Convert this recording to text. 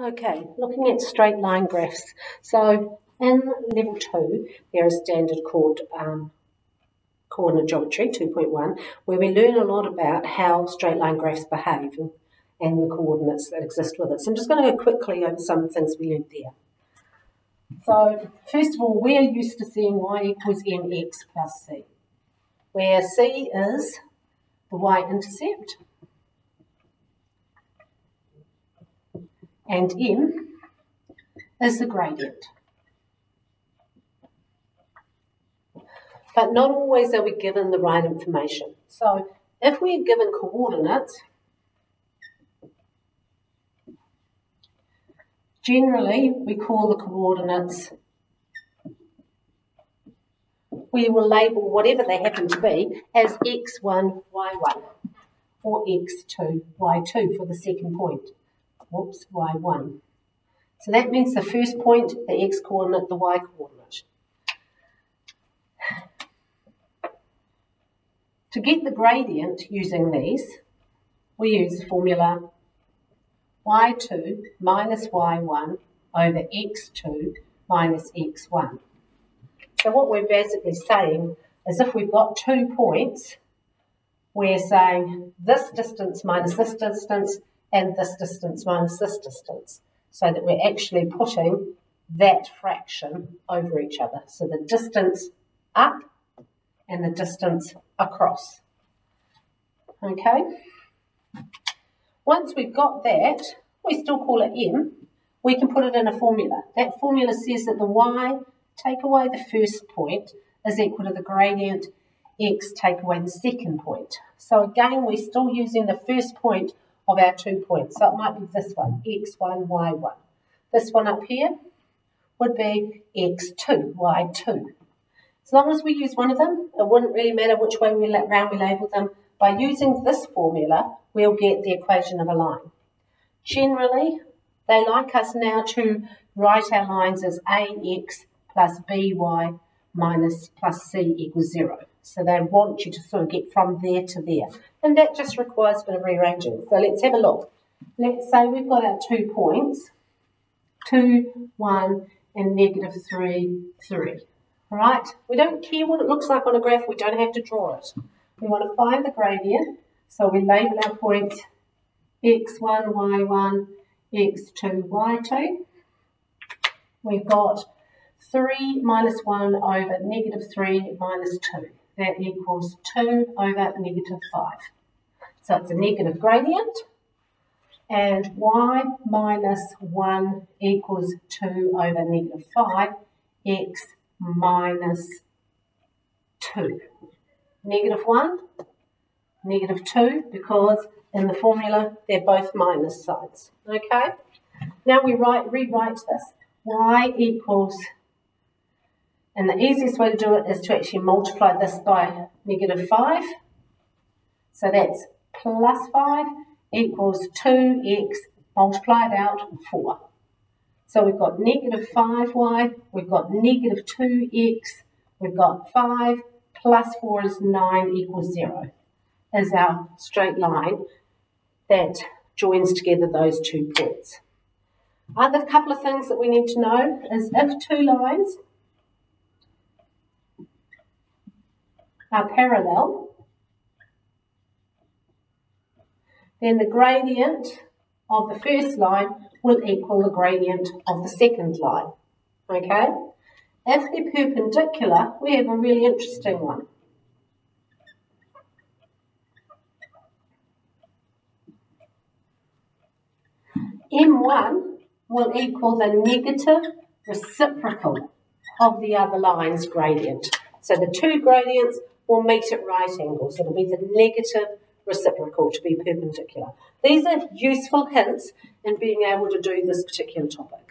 Okay, looking at straight line graphs. So in level 2, there is standard called um, coordinate geometry 2.1, where we learn a lot about how straight line graphs behave and, and the coordinates that exist with it. So I'm just going to go quickly over some things we learned there. So first of all, we're used to seeing y equals mx plus c, where c is the y-intercept, and m is the gradient. But not always are we given the right information. So if we're given coordinates, generally we call the coordinates, we will label whatever they happen to be as x1, y1 or x2, y2 for the second point whoops, y1. So that means the first point, the x coordinate, the y coordinate. To get the gradient using these, we use the formula y2 minus y1 over x2 minus x1. So what we're basically saying is if we've got two points, we're saying this distance minus this distance and this distance minus this distance, so that we're actually putting that fraction over each other. So the distance up and the distance across. Okay? Once we've got that, we still call it m, we can put it in a formula. That formula says that the y, take away the first point, is equal to the gradient x take away the second point. So again, we're still using the first point of our two points. So it might be this one, x1, y1. This one up here would be x2, y2. As long as we use one of them, it wouldn't really matter which way we round we label them. By using this formula, we'll get the equation of a line. Generally, they like us now to write our lines as ax plus by minus plus c equals 0. So they want you to sort of get from there to there. And that just requires a bit of rearranging. So let's have a look. Let's say we've got our two points, 2, 1, and negative 3, 3. All right? We don't care what it looks like on a graph. We don't have to draw it. We want to find the gradient. So we label our points x1, y1, x2, y2. We've got 3 minus 1 over negative 3 minus 2 that equals 2 over negative 5. So it's a negative gradient. And y minus 1 equals 2 over negative 5, x minus 2. Negative 1, negative 2, because in the formula they're both minus signs. Okay? Now we write, rewrite this. y equals and the easiest way to do it is to actually multiply this by negative 5. So that's plus 5 equals 2x multiplied out 4. So we've got negative 5y, we've got negative 2x, we've got 5 plus 4 is 9 equals 0 is our straight line that joins together those two points. Other couple of things that we need to know is if two lines are parallel, then the gradient of the first line will equal the gradient of the second line. Okay? If they're perpendicular, we have a really interesting one. M1 will equal the negative reciprocal of the other line's gradient. So the two gradients will meet at right angles. It'll be the negative reciprocal to be perpendicular. These are useful hints in being able to do this particular topic.